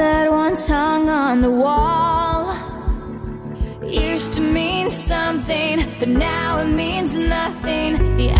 that once hung on the wall. Used to mean something, but now it means nothing. The